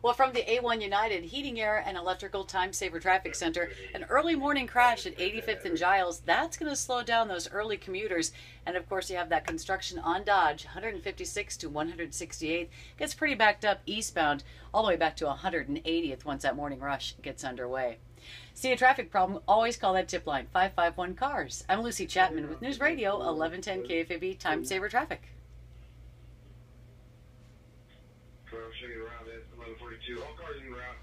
Well, from the A1 United Heating, Air, and Electrical Time Saver Traffic Center, an early morning crash at 85th and Giles. That's going to slow down those early commuters. And of course, you have that construction on Dodge, 156 to 168. Gets pretty backed up eastbound, all the way back to 180th once that morning rush gets underway. See a traffic problem? Always call that tip line 551 Cars. I'm Lucy Chapman with News Radio 1110 KFAB Time Saver Traffic. I'll show you around at 1142. All cars in route